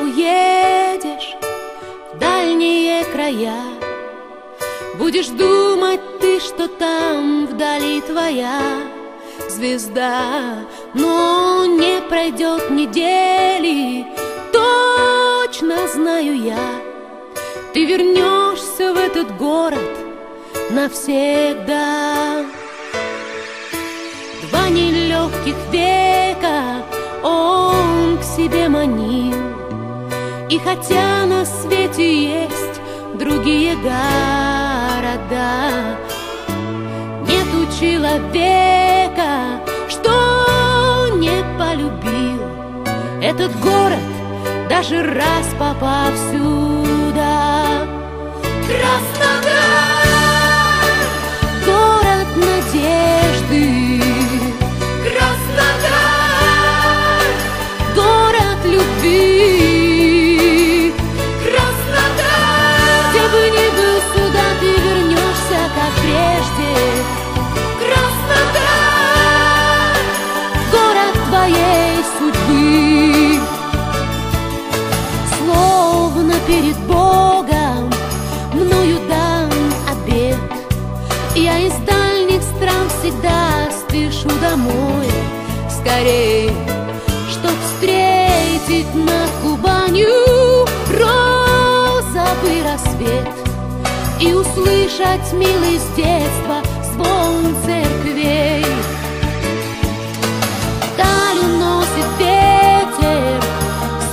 уедешь в дальние края, Будешь думать ты, что там вдали твоя звезда, но не пройдет недели, точно знаю я, ты вернешься в этот город навсегда. Два нелегких века он к себе манил, и хотя на свете есть другие города, нету человека, что не полюбил этот город, даже раз попав сюда. Перед Богом мною дан обед. Я из дальних стран всегда спешу домой, скорей, чтоб встретить над Кубанью розовый рассвет и услышать, с детства, звон церквей. Даль уносит ветер,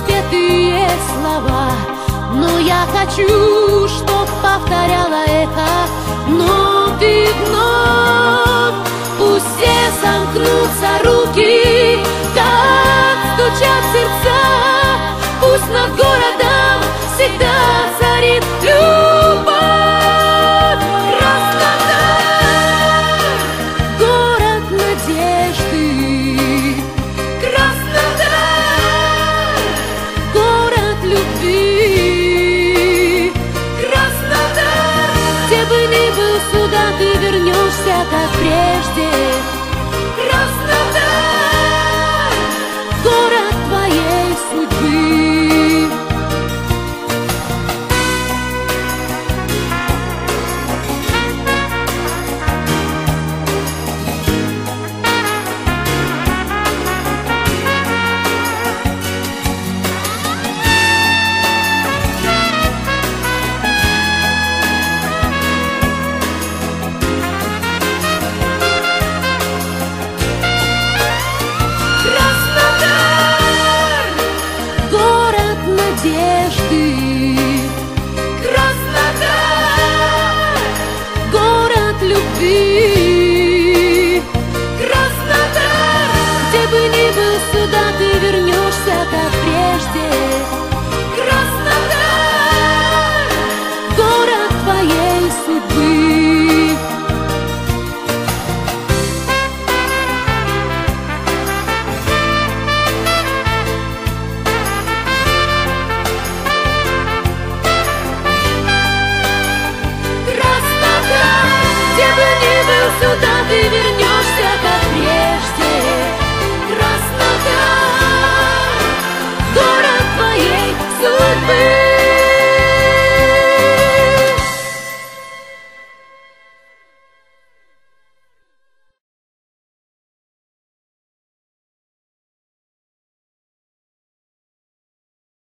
спетые слова — но я хочу, чтоб повторяла эхо вновь и вновь. Пусть все сомкнутся руки, так стучат сердца, пусть над городом всегда царит вернешься, как прежде. Краснодар,